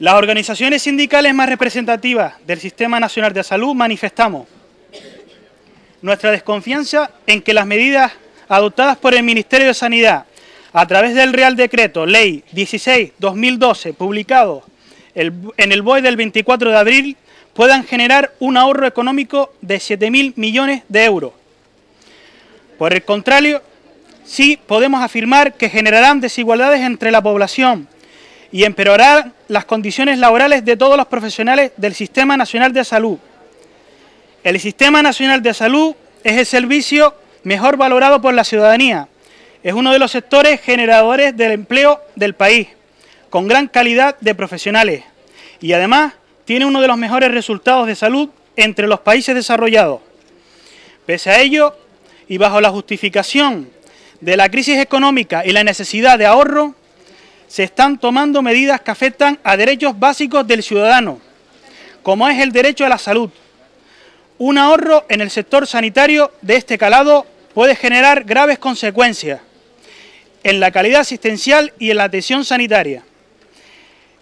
Las organizaciones sindicales más representativas del Sistema Nacional de Salud manifestamos nuestra desconfianza en que las medidas adoptadas por el Ministerio de Sanidad a través del Real Decreto Ley 16-2012, publicado en el BOE del 24 de abril, puedan generar un ahorro económico de 7.000 millones de euros. Por el contrario, sí podemos afirmar que generarán desigualdades entre la población y empeorarán las condiciones laborales de todos los profesionales del Sistema Nacional de Salud. El Sistema Nacional de Salud es el servicio mejor valorado por la ciudadanía. Es uno de los sectores generadores del empleo del país, con gran calidad de profesionales. Y además tiene uno de los mejores resultados de salud entre los países desarrollados. Pese a ello, y bajo la justificación de la crisis económica y la necesidad de ahorro, se están tomando medidas que afectan a derechos básicos del ciudadano, como es el derecho a la salud. Un ahorro en el sector sanitario de este calado puede generar graves consecuencias en la calidad asistencial y en la atención sanitaria.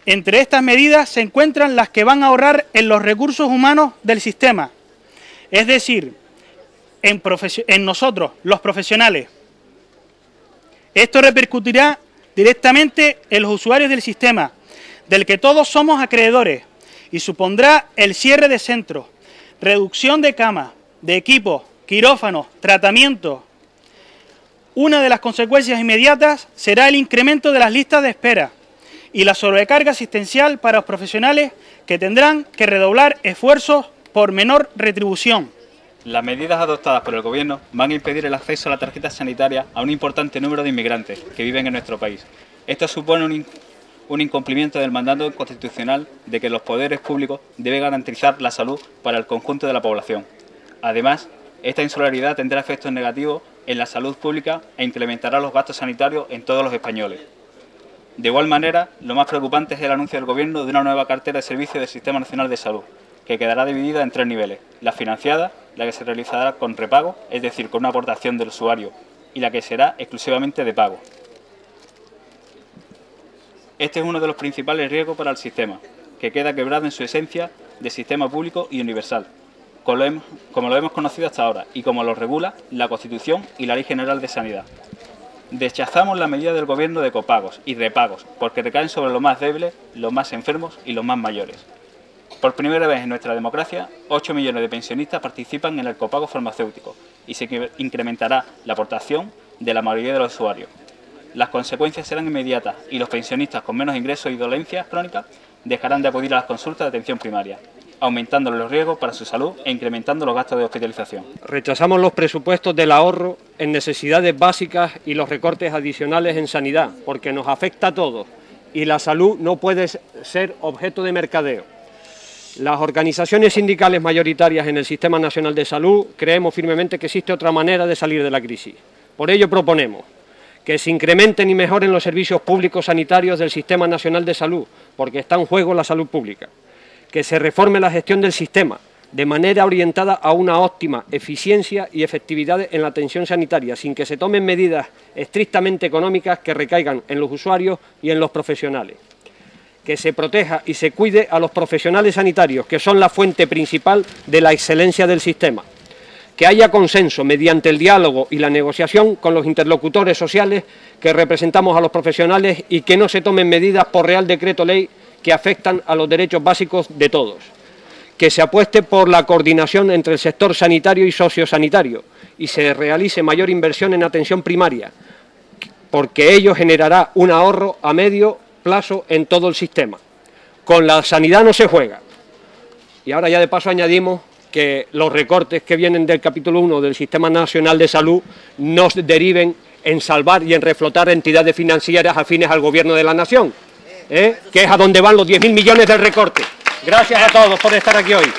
Entre estas medidas se encuentran las que van a ahorrar en los recursos humanos del sistema, es decir, en, en nosotros, los profesionales. Esto repercutirá directamente en los usuarios del sistema, del que todos somos acreedores, y supondrá el cierre de centros, reducción de camas, de equipos, quirófanos, tratamientos. Una de las consecuencias inmediatas será el incremento de las listas de espera y la sobrecarga asistencial para los profesionales que tendrán que redoblar esfuerzos por menor retribución. Las medidas adoptadas por el Gobierno van a impedir el acceso a la tarjeta sanitaria a un importante número de inmigrantes que viven en nuestro país. Esto supone un, un incumplimiento del mandato constitucional de que los poderes públicos deben garantizar la salud para el conjunto de la población. Además, esta insularidad tendrá efectos negativos en la salud pública e incrementará los gastos sanitarios en todos los españoles. De igual manera, lo más preocupante es el anuncio del Gobierno de una nueva cartera de servicios del Sistema Nacional de Salud, que quedará dividida en tres niveles. La financiada, la que se realizará con repago, es decir, con una aportación del usuario, y la que será exclusivamente de pago. Este es uno de los principales riesgos para el sistema, que queda quebrado en su esencia de sistema público y universal, como lo hemos conocido hasta ahora y como lo regula la Constitución y la Ley General de Sanidad. Rechazamos la medida del Gobierno de copagos y repagos, porque recaen sobre los más débiles, los más enfermos y los más mayores. Por primera vez en nuestra democracia, 8 millones de pensionistas participan en el copago farmacéutico y se incrementará la aportación de la mayoría de los usuarios. Las consecuencias serán inmediatas y los pensionistas con menos ingresos y dolencias crónicas dejarán de acudir a las consultas de atención primaria aumentando los riesgos para su salud e incrementando los gastos de hospitalización. Rechazamos los presupuestos del ahorro en necesidades básicas y los recortes adicionales en sanidad, porque nos afecta a todos y la salud no puede ser objeto de mercadeo. Las organizaciones sindicales mayoritarias en el Sistema Nacional de Salud creemos firmemente que existe otra manera de salir de la crisis. Por ello proponemos que se incrementen y mejoren los servicios públicos sanitarios del Sistema Nacional de Salud, porque está en juego la salud pública que se reforme la gestión del sistema de manera orientada a una óptima eficiencia y efectividad en la atención sanitaria, sin que se tomen medidas estrictamente económicas que recaigan en los usuarios y en los profesionales. Que se proteja y se cuide a los profesionales sanitarios, que son la fuente principal de la excelencia del sistema. Que haya consenso mediante el diálogo y la negociación con los interlocutores sociales que representamos a los profesionales y que no se tomen medidas por Real Decreto Ley que afectan a los derechos básicos de todos, que se apueste por la coordinación entre el sector sanitario y sociosanitario y se realice mayor inversión en atención primaria, porque ello generará un ahorro a medio plazo en todo el sistema. Con la sanidad no se juega. Y ahora ya de paso añadimos que los recortes que vienen del capítulo 1 del Sistema Nacional de Salud nos deriven en salvar y en reflotar entidades financieras afines al Gobierno de la Nación, ¿eh? que es a donde van los 10.000 millones del recorte. Gracias a todos por estar aquí hoy.